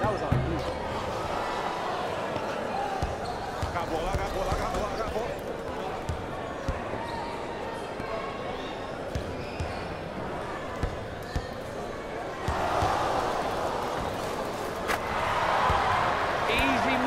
That was on. Acabou, acabou, acabou. easy